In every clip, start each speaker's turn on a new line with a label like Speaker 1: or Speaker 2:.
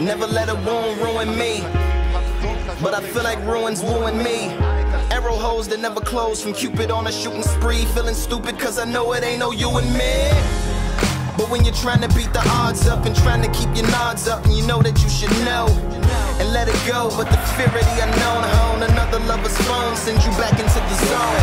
Speaker 1: Never let a wound ruin me. But I feel like ruins ruin me. Arrow holes that never close from Cupid on a shooting spree. Feeling stupid cause I know it ain't no you and me. But when you're trying to beat the odds up and trying to keep your nods up, and you know that you should know and let it go. But the fear of the unknown hone another lover's phone sends you back into the zone.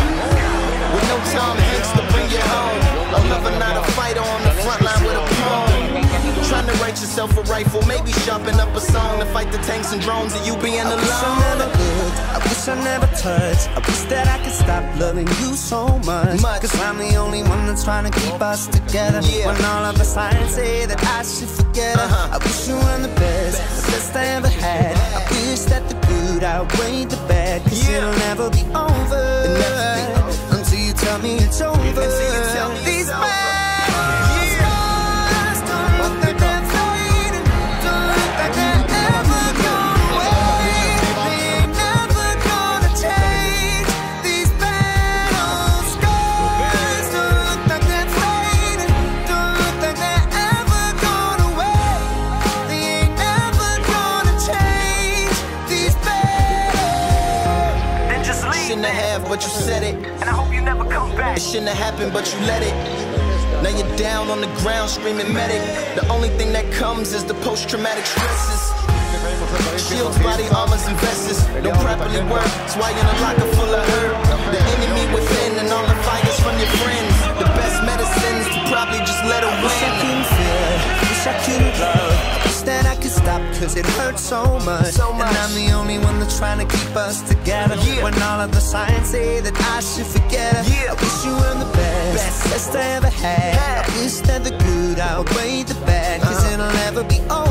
Speaker 1: Yourself a rifle, maybe sharpen up a song to fight the tanks and drones and you being
Speaker 2: I wish I never
Speaker 1: alone.
Speaker 2: looked, I wish I never touched. I wish that I could stop loving you so much.
Speaker 1: Much.
Speaker 2: Cause I'm the only one that's trying to keep us together.
Speaker 1: Yeah.
Speaker 2: When all of the signs say that I should forget her.
Speaker 1: Uh-huh.
Speaker 2: I wish you were the best, the best I ever had. I wish that the good outweighed the bad. Cause
Speaker 1: Yeah.
Speaker 2: it'll never be over.
Speaker 1: Shouldn't have, but you said it.
Speaker 3: and I hope you never come back.
Speaker 1: It shouldn't have happened, but you let it. Now you're down on the ground screaming medic. The only thing that comes is the post traumatic stresses. Shields, body armors, and vests don't properly work. That's why you're in a locker full of hurt. The enemy within and all the fires from your friends. The best medicines to probably just let her
Speaker 2: wish I
Speaker 1: win.
Speaker 2: couldn't feel, wish I couldn't love. Cause it hurts so much.
Speaker 1: So much.
Speaker 2: And I'm the only one that's trying to keep us together.
Speaker 1: Yeah.
Speaker 2: When all of the signs say that I should forget her.
Speaker 1: Yeah.
Speaker 2: I wish you were the best,
Speaker 1: Best.
Speaker 2: best, I ever had.
Speaker 1: Had.
Speaker 2: I wish that the good outweighed the bad, because
Speaker 1: Uh-huh.
Speaker 2: it'll never be over.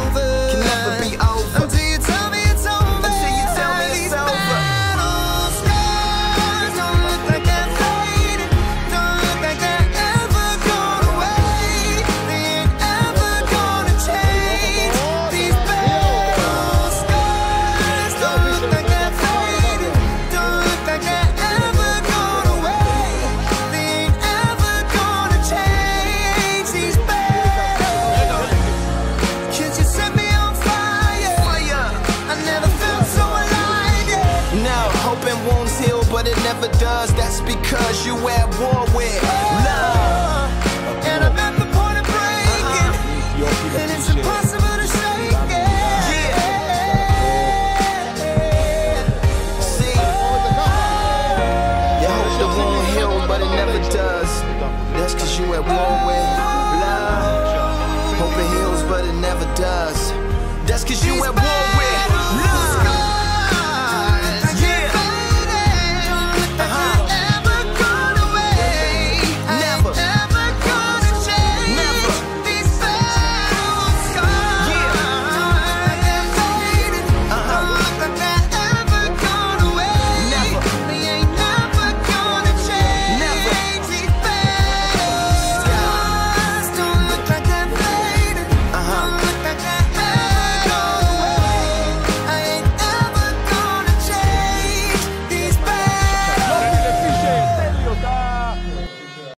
Speaker 1: Wounds heal, but it never does. That's because you at war with love.
Speaker 2: And I'm at the point of breaking. Uh-huh. And it's impossible to shake it.
Speaker 1: See, you hope the wound heal, but it never does. That's cause you at war with love. Hope it heals, but it never does. That's cause you at war with love.